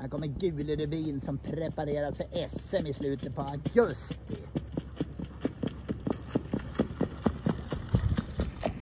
Här kommer Gule Rubin som prepareras för SM i slutet på augusti.